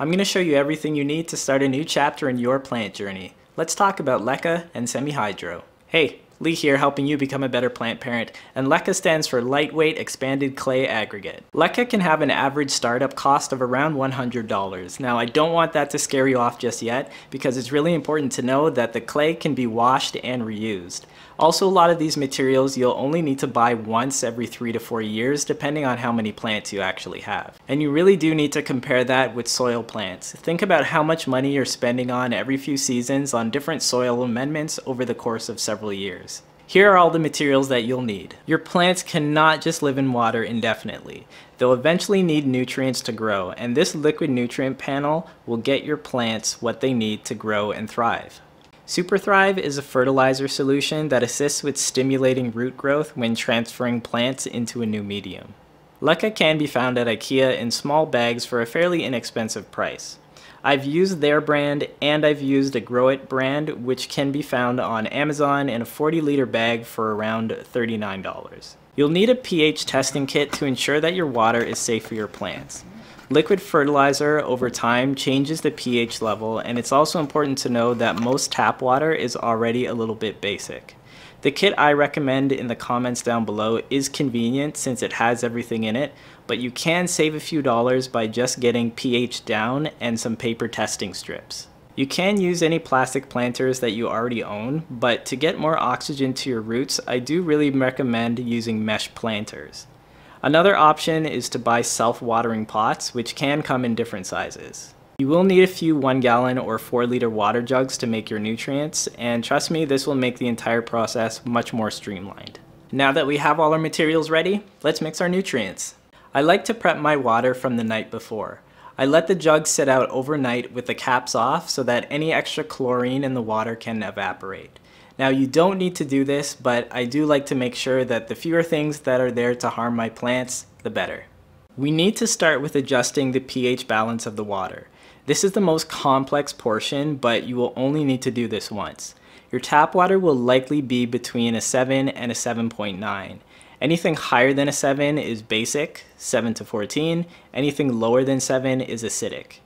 I'm going to show you everything you need to start a new chapter in your plant journey. Let's talk about LECA and Semi-Hydro. Hey, Lee here helping you become a better plant parent, and LECA stands for Lightweight Expanded Clay Aggregate. LECA can have an average startup cost of around $100. Now I don't want that to scare you off just yet, because it's really important to know that the clay can be washed and reused. Also a lot of these materials you'll only need to buy once every 3 to 4 years depending on how many plants you actually have. And you really do need to compare that with soil plants. Think about how much money you're spending on every few seasons on different soil amendments over the course of several years. Here are all the materials that you'll need. Your plants cannot just live in water indefinitely. They'll eventually need nutrients to grow, and this liquid nutrient panel will get your plants what they need to grow and thrive. SuperThrive is a fertilizer solution that assists with stimulating root growth when transferring plants into a new medium. LECA can be found at IKEA in small bags for a fairly inexpensive price. I've used their brand and I've used a Grow It brand which can be found on Amazon in a 40 liter bag for around $39. You'll need a pH testing kit to ensure that your water is safe for your plants. Liquid fertilizer over time changes the pH level and it's also important to know that most tap water is already a little bit basic. The kit I recommend in the comments down below is convenient since it has everything in it, but you can save a few dollars by just getting pH down and some paper testing strips. You can use any plastic planters that you already own, but to get more oxygen to your roots, I do really recommend using mesh planters. Another option is to buy self-watering pots, which can come in different sizes. You will need a few 1 gallon or 4 liter water jugs to make your nutrients, and trust me, this will make the entire process much more streamlined. Now that we have all our materials ready, let's mix our nutrients. I like to prep my water from the night before. I let the jug sit out overnight with the caps off so that any extra chlorine in the water can evaporate. Now you don't need to do this, but I do like to make sure that the fewer things that are there to harm my plants, the better. We need to start with adjusting the pH balance of the water. This is the most complex portion, but you will only need to do this once. Your tap water will likely be between a 7 and a 7.9. Anything higher than a 7 is basic, 7 to 14. Anything lower than 7 is acidic.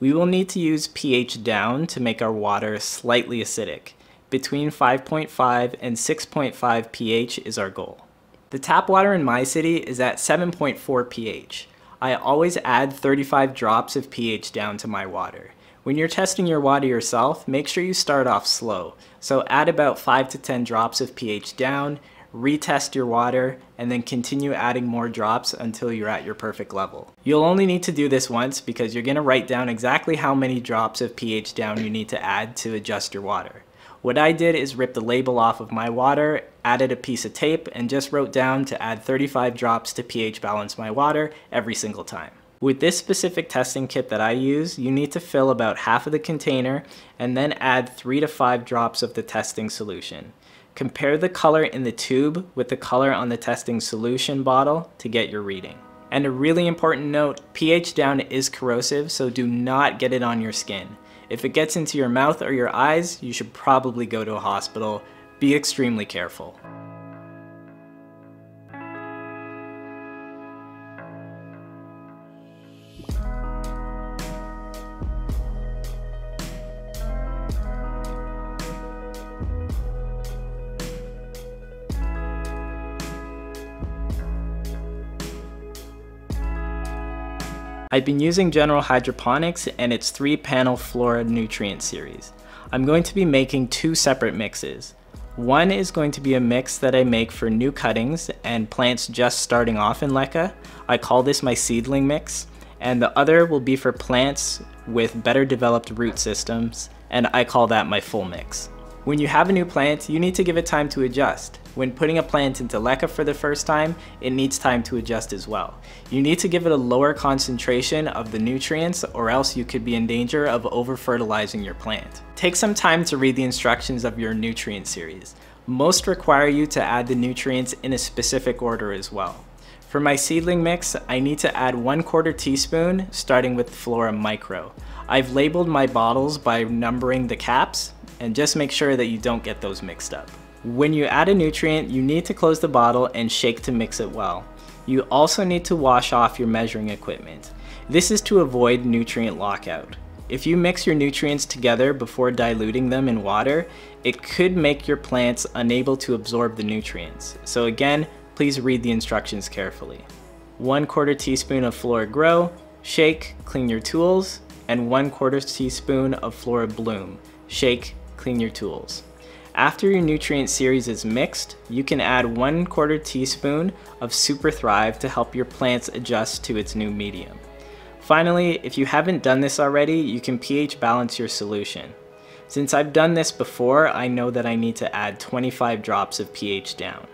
We will need to use pH down to make our water slightly acidic. Between 5.5 and 6.5 pH is our goal. The tap water in my city is at 7.4 pH. I always add 35 drops of pH down to my water. When you're testing your water yourself, make sure you start off slow. So add about 5 to 10 drops of pH down, retest your water, and then continue adding more drops until you're at your perfect level. You'll only need to do this once because you're gonna write down exactly how many drops of pH down you need to add to adjust your water. What I did is rip the label off of my water, added a piece of tape, and just wrote down to add 35 drops to pH balance my water every single time. With this specific testing kit that I use, you need to fill about half of the container and then add 3 to 5 drops of the testing solution. Compare the color in the tube with the color on the testing solution bottle to get your reading. And a really important note, pH down is corrosive, so do not get it on your skin. If it gets into your mouth or your eyes, you should probably go to a hospital. Be extremely careful. I've been using General Hydroponics and its 3-panel Flora Nutrient series. I'm going to be making two separate mixes. One is going to be a mix that I make for new cuttings and plants just starting off in LECA. I call this my seedling mix. And the other will be for plants with better developed root systems, and I call that my full mix. When you have a new plant, you need to give it time to adjust. When putting a plant into LECA for the first time, it needs time to adjust as well. You need to give it a lower concentration of the nutrients or else you could be in danger of over-fertilizing your plant. Take some time to read the instructions of your nutrient series. Most require you to add the nutrients in a specific order as well. For my seedling mix, I need to add 1 quarter teaspoon starting with Flora Micro. I've labeled my bottles by numbering the caps and just make sure that you don't get those mixed up. When you add a nutrient, you need to close the bottle and shake to mix it well. You also need to wash off your measuring equipment. This is to avoid nutrient lockout. If you mix your nutrients together before diluting them in water, it could make your plants unable to absorb the nutrients. So again, please read the instructions carefully. 1 quarter teaspoon of Flora Grow, shake, clean your tools, and 1 quarter teaspoon of Flora Bloom, shake, clean your tools. After your nutrient series is mixed, you can add 1 quarter teaspoon of Super Thrive to help your plants adjust to its new medium. Finally, if you haven't done this already, you can pH balance your solution. Since I've done this before, I know that I need to add 25 drops of pH down.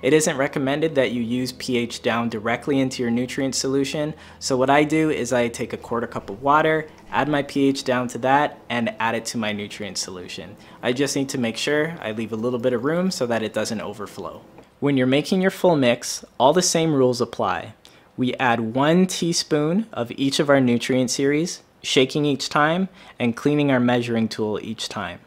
It isn't recommended that you use pH down directly into your nutrient solution, so what I do is I take a quarter cup of water, add my pH down to that, and add it to my nutrient solution. I just need to make sure I leave a little bit of room so that it doesn't overflow. When you're making your full mix, all the same rules apply. We add one teaspoon of each of our nutrient series, shaking each time, and cleaning our measuring tool each time.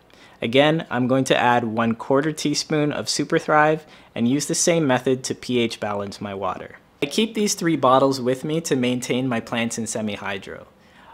Again, I'm going to add 1 quarter teaspoon of Super Thrive and use the same method to pH balance my water. I keep these three bottles with me to maintain my plants in semi-hydro.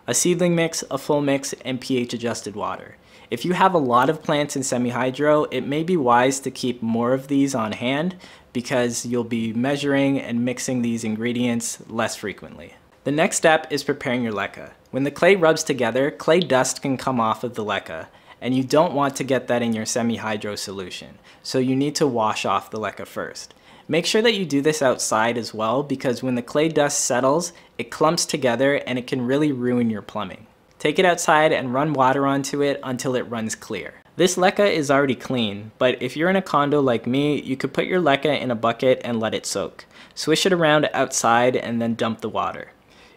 A seedling mix, a full mix, and pH adjusted water. If you have a lot of plants in semi-hydro, it may be wise to keep more of these on hand because you'll be measuring and mixing these ingredients less frequently. The next step is preparing your leca. When the clay rubs together, clay dust can come off of the leca, and you don't want to get that in your semi-hydro solution, so you need to wash off the leca first. Make sure that you do this outside as well because when the clay dust settles, it clumps together and it can really ruin your plumbing. Take it outside and run water onto it until it runs clear. This leca is already clean, but if you're in a condo like me, you could put your leca in a bucket and let it soak. Swish it around outside and then dump the water.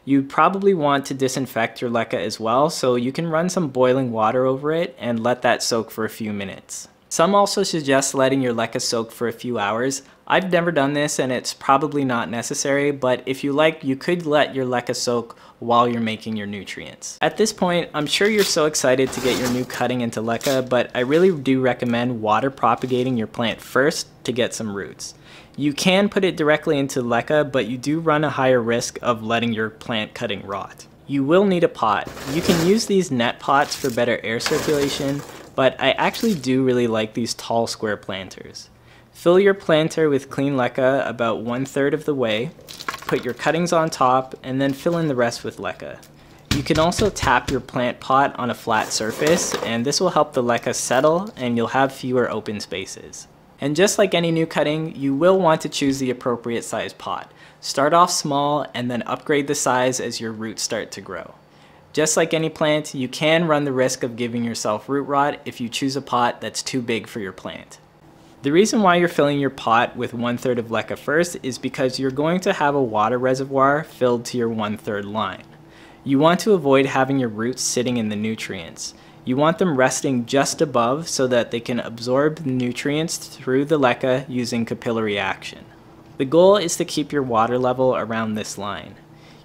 You probably want to disinfect your leca as well, so you can run some boiling water over it and let that soak for a few minutes. Some also suggest letting your leca soak for a few hours. I've never done this and it's probably not necessary, but if you like, you could let your leca soak while you're making your nutrients. At this point, I'm sure you're so excited to get your new cutting into leca, but I really do recommend water propagating your plant first to get some roots. You can put it directly into leca, but you do run a higher risk of letting your plant cutting rot. You will need a pot. You can use these net pots for better air circulation, but I actually do really like these tall square planters. Fill your planter with clean leca about one third of the way, put your cuttings on top, and then fill in the rest with leca. You can also tap your plant pot on a flat surface, and this will help the leca settle and you'll have fewer open spaces. And just like any new cutting, you will want to choose the appropriate size pot. Start off small and then upgrade the size as your roots start to grow. Just like any plant, you can run the risk of giving yourself root rot if you choose a pot that's too big for your plant. The reason why you're filling your pot with one third of leca first is because you're going to have a water reservoir filled to your one third line. You want to avoid having your roots sitting in the nutrients. You want them resting just above so that they can absorb the nutrients through the leca using capillary action. The goal is to keep your water level around this line.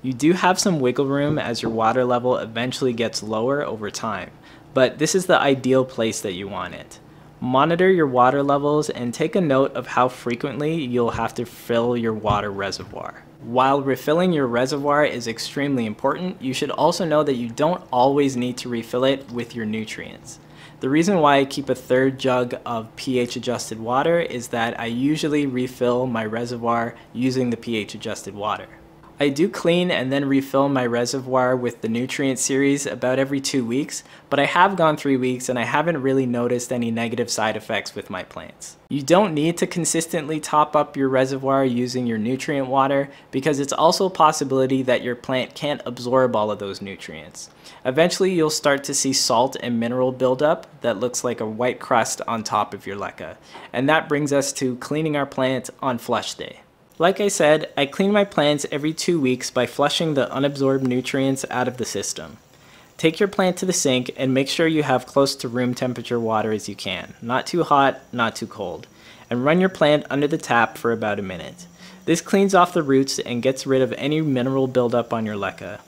You do have some wiggle room as your water level eventually gets lower over time, but this is the ideal place that you want it. Monitor your water levels and take a note of how frequently you'll have to fill your water reservoir. While refilling your reservoir is extremely important, you should also know that you don't always need to refill it with your nutrients. The reason why I keep a third jug of pH adjusted water is that I usually refill my reservoir using the pH adjusted water. I do clean and then refill my reservoir with the nutrient series about every two weeks, but I have gone three weeks and I haven't really noticed any negative side effects with my plants. You don't need to consistently top up your reservoir using your nutrient water because it's also a possibility that your plant can't absorb all of those nutrients. Eventually you'll start to see salt and mineral buildup that looks like a white crust on top of your leca. And that brings us to cleaning our plant on flush day. Like I said, I clean my plants every two weeks by flushing the unabsorbed nutrients out of the system. Take your plant to the sink and make sure you have close to room temperature water as you can, not too hot, not too cold, and run your plant under the tap for about a minute. This cleans off the roots and gets rid of any mineral buildup on your leca.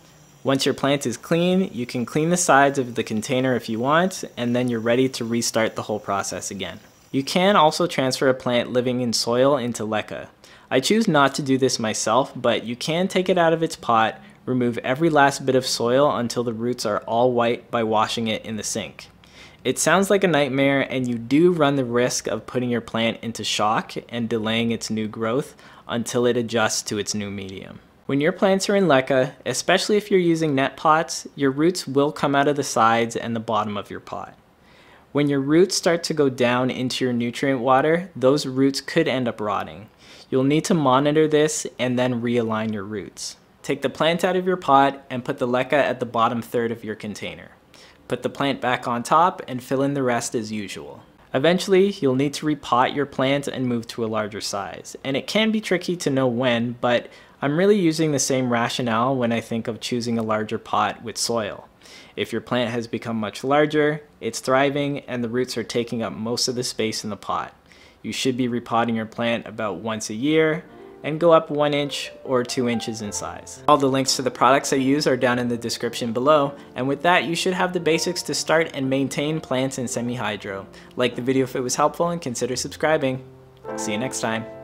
Once your plant is clean, you can clean the sides of the container if you want, and then you're ready to restart the whole process again. You can also transfer a plant living in soil into leca. I choose not to do this myself, but you can take it out of its pot, remove every last bit of soil until the roots are all white by washing it in the sink. It sounds like a nightmare and you do run the risk of putting your plant into shock and delaying its new growth until it adjusts to its new medium. When your plants are in leca, especially if you're using net pots, your roots will come out of the sides and the bottom of your pot. When your roots start to go down into your nutrient water, those roots could end up rotting. You'll need to monitor this and then realign your roots. Take the plant out of your pot and put the leca at the bottom third of your container. Put the plant back on top and fill in the rest as usual. Eventually, you'll need to repot your plant and move to a larger size. And it can be tricky to know when, but I'm really using the same rationale when I think of choosing a larger pot with soil. If your plant has become much larger, it's thriving, and the roots are taking up most of the space in the pot. You should be repotting your plant about once a year, and go up one inch or two inches in size. All the links to the products I use are down in the description below, and with that you should have the basics to start and maintain plants in semi-hydro. Like the video if it was helpful and consider subscribing. See you next time.